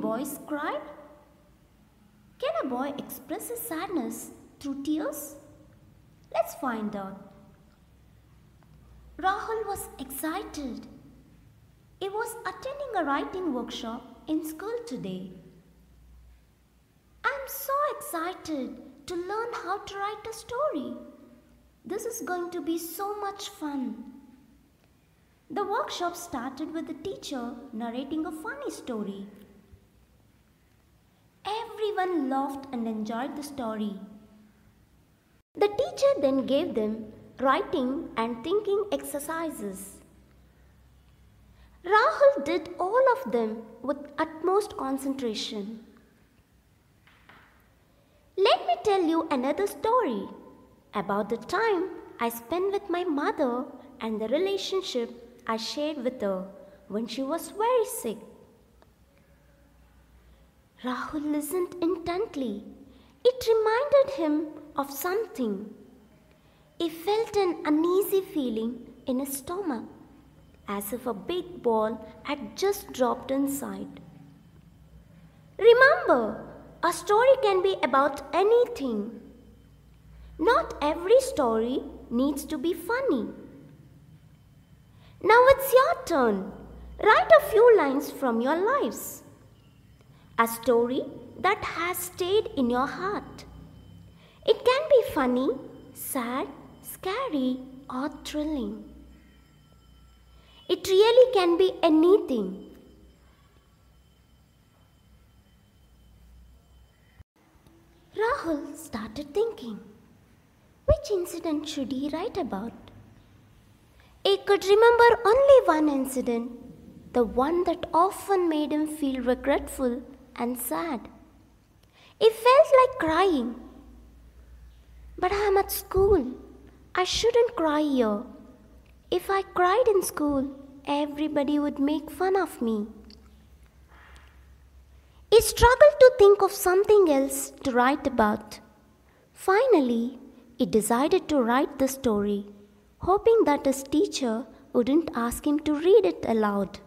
Boys cry? Can a boy express his sadness through tears? Let's find out. Rahul was excited. He was attending a writing workshop in school today. I'm so excited to learn how to write a story. This is going to be so much fun. The workshop started with the teacher narrating a funny story. Everyone laughed and enjoyed the story. The teacher then gave them writing and thinking exercises. Rahul did all of them with utmost concentration. Let me tell you another story about the time I spent with my mother and the relationship I shared with her when she was very sick. Rahul listened intently. It reminded him of something. He felt an uneasy feeling in his stomach, as if a big ball had just dropped inside. Remember, a story can be about anything. Not every story needs to be funny. Now it's your turn. Write a few lines from your lives. A story that has stayed in your heart. It can be funny, sad, scary, or thrilling. It really can be anything. Rahul started thinking which incident should he write about? He could remember only one incident, the one that often made him feel regretful and sad. It felt like crying. But I am at school. I shouldn't cry here. If I cried in school, everybody would make fun of me. He struggled to think of something else to write about. Finally, he decided to write the story hoping that his teacher wouldn't ask him to read it aloud.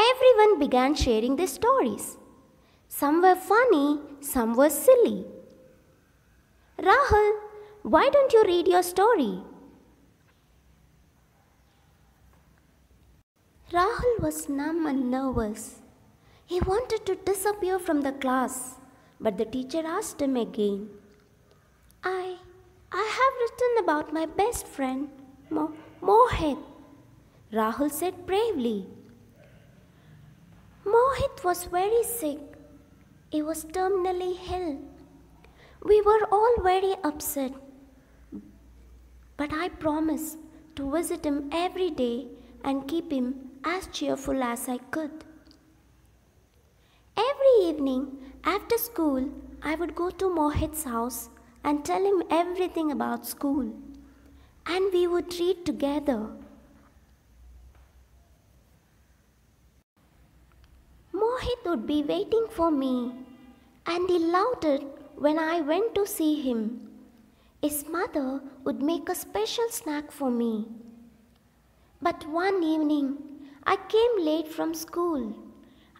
Everyone began sharing their stories. Some were funny, some were silly. Rahul, why don't you read your story? Rahul was numb and nervous. He wanted to disappear from the class, but the teacher asked him again. I I have written about my best friend, Mo- Mohit, Rahul said bravely. Mohit was very sick. He was terminally ill. We were all very upset. But I promised to visit him every day and keep him as cheerful as I could. Every evening after school, I would go to Mohit's house and tell him everything about school. And we would read together. Mohit would be waiting for me, and he loved it when I went to see him. His mother would make a special snack for me. But one evening, I came late from school.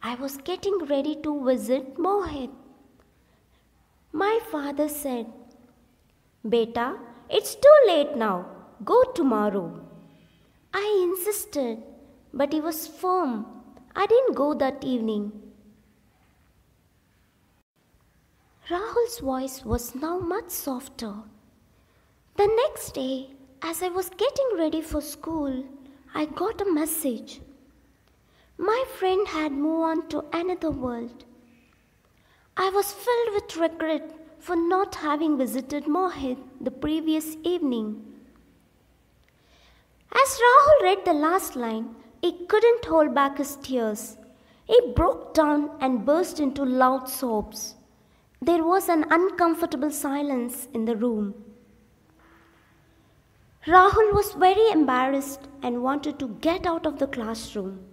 I was getting ready to visit Mohit. My father said, Beta, it's too late now. Go tomorrow. I insisted, but he was firm. I didn't go that evening. Rahul's voice was now much softer. The next day, as I was getting ready for school, I got a message. My friend had moved on to another world. I was filled with regret for not having visited Mohit the previous evening. As Rahul read the last line, he couldn't hold back his tears. He broke down and burst into loud sobs. There was an uncomfortable silence in the room. Rahul was very embarrassed and wanted to get out of the classroom.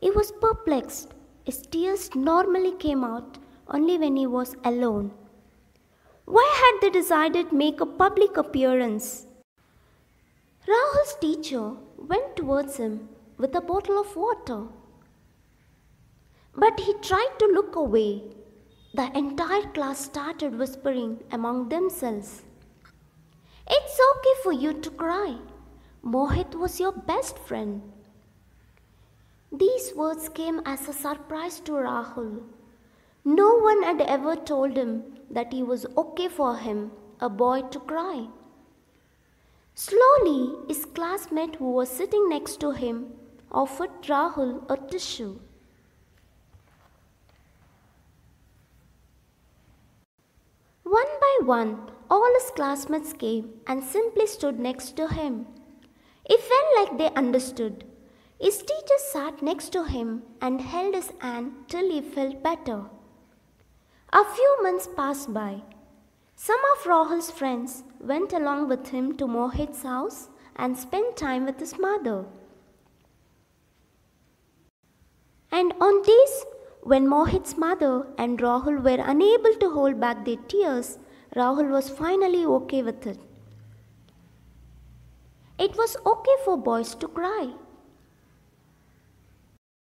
He was perplexed. His tears normally came out only when he was alone. Why had they decided to make a public appearance? Rahul's teacher went towards him with a bottle of water. But he tried to look away. The entire class started whispering among themselves. It's okay for you to cry. Mohit was your best friend. These words came as a surprise to Rahul. No one had ever told him that it was okay for him, a boy, to cry. Slowly, his classmate who was sitting next to him offered Rahul a tissue. One by one, all his classmates came and simply stood next to him. It felt like they understood. His teacher sat next to him and held his hand till he felt better. A few months passed by. Some of Rahul's friends went along with him to Mohit's house and spent time with his mother. And on this, when Mohit's mother and Rahul were unable to hold back their tears, Rahul was finally okay with it. It was okay for boys to cry.